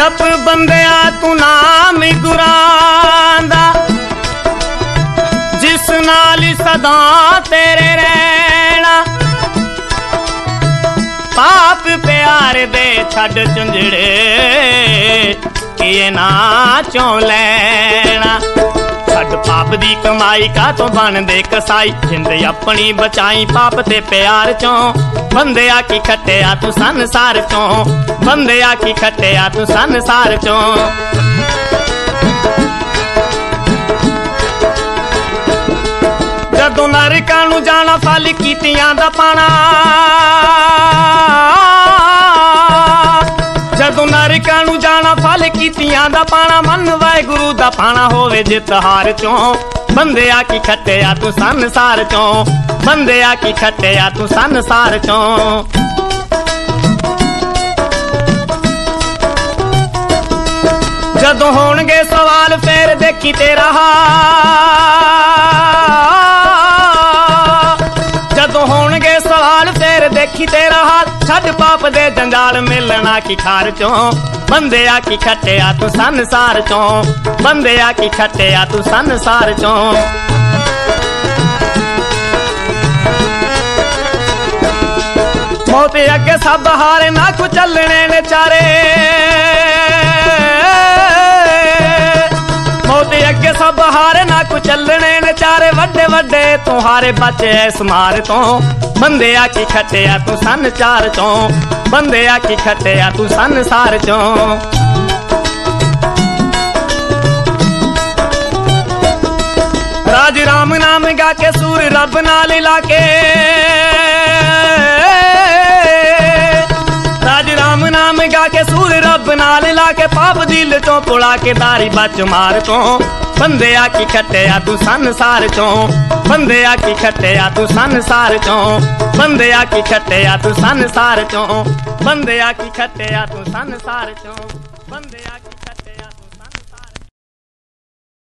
ਜਪ ਬੰਦਿਆ ਨਾਮ ਗੁਰਾਂ ਦਾ। ਜਿਸ ਨਾਲ ਹੀ ਸਦਾ ਤੇਰੇ ਰਹਿਣਾ। ਪਾਪ ਪਿਆਰ ਦੇ ਛੱਡ ਚੁੰਝੜੇ ਕੀ ਨਾ ਚੋਂ ਲੈਣਾ। ਛੱਡ ਪਾਪ ਦੀ ਕਮਾਈ ਕਾ ਤੋਂ ਬਣਦੇ ਕਸਾਈ? ਜਿੰਦ ਆਪਣੀ ਬਚਾਈ ਪਾਪ ਤੇ ਪਿਆਰ ਚੋਂ। ਬੰਦਿਆ ਕੀ ਖੱਟਿਆ ਤੂੰ ਸੰਸਾਰ ਚੋਂ। ਬੰਦਿਆ ਕੀ ਖੱਟਿਆ ਤੂੰ ਸੰਸਾਰ ਚੋਂ। ਜਦੋਂ ਨਰਕਾਂ ਨੂੰ ਜਾਣਾ ਫਲ ਕੀਤੀਆਂ ਦਾ ਪਾਣਾ। ਜਦੋਂ ਨੂੰ ਜਾਣਾ ਫਲ ਕੀਤੀਆਂ ਦਾ ਪਾਣਾ, ਮਨ ਵਾਹਿਗੁਰੂ ਦਾ ਪਾਣਾ ਹੋਵੇ ਜਿੱਤ ਹਾਰ ਚੋਂ। ਬੰਦਿਆ ਕੀ ਖੱਟਿਆ ਤੂੰ ਸੰਸਾਰ ਚੋਂ। ਬੰਦਿਆ ਕੀ ਖੱਟਿਆ ਤੂੰ ਸੰਸਾਰ ਚੋਂ। ਜਦੋਂ ਹੋਣਗੇ ਸਵਾਲ, ਫੇਰ ਦੇਖੀ ਤੇਰਾ ਹਾਲ। ਫੇਰ ਤੇਰਾ ਹਾਲ, ਛੱਡ ਪਾਪ ਦੇ ਜੰਜਾਲ ਮਿਲਣਾ ਕੀ ਖਾਰ ਚੋਂ? ਬੰਦਿਆ ਕੀ ਖੱਟਿਆ ਤੂੰ ਸੰਸਾਰ ਚੋਂ? ਬੰਦਿਆ ਕੀ ਖੱਟਿਆ ਤੂੰ ਸੰਸਾਰ ਚੋਂ? ਮੌਤ ਅੱਗੇ ਸਭ ਹਾਰੇ, ਨਾ ਕੋ ਚੱਲਣੇ ਨੇ ਚਾਰੇ। ਅੱਗੇ ਸਭ ਹਾਰੇ ਨਾ ਕੋ ਚੱਲਣੇ ਨੇ ਚਾਰੇ ਵੱਡੇ ਵੱਡੇ ਤੁਹਾਰੇ ਬਚੇ ਇਸ ਮਾਰ ਤੋਂ ਬੰਦਿਆ ਕੀ ਖੱਟਿਆ ਤੂੰ ਸੰਸਾਰ ਚੋਂ ਬੰਦਿਆ ਕੀ ਖੱਟਿਆ ਤੂੰ ਸੰਸਾਰ ਚੋਂ ਰਾਜ ਰਾਮ ਨਾਮ ਗਾ ਕੇ ਸੂਰ ਰੱਬ ਨਾਲ ਲਾ ਕੇ ਰਾਜ ਰਾਮ ਨਾਮ ਗਾ ਕੇ ਸੂਰ ਰੱਬ ਨਾਲ ਲਾ ਕੇ ਪਾਪ ਦਿਲ ਤੋਂ ਪੁਲਾ ਕੇ ਤਾਰੀ ਬਚ ਮਾਰ ਤੋਂ ਬੰਦਿਆ ਕੀ ਖੱਟਿਆ ਤੂੰ ਸੰਸਾਰ ਚੋਂ? ਬੰਦਿਆ ਕੀ ਖੱਟਿਆ ਤੂੰ ਸੰਸਾਰ ਚੋਂ? ਬੰਦਿਆ ਕੀ ਖੱਟਿਆ ਤੂੰ ਸੰਸਾਰ ਚੋਂ? ਬੰਦਿਆ ਕੀ ਖੱਟਿਆ ਤੂੰ ਸੰਸਾਰ ਚੋਂ? ਬੰਦਿਆ ਕੀ